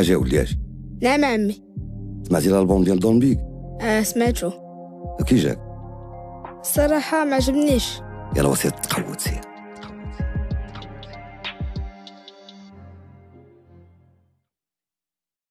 أجي ولي أجي نعم عمي سمعتي الالبوم ديال دون بيك آه سمعتو كي جاك الصراحة ما عجبنيش يلا وسيط تقوت سير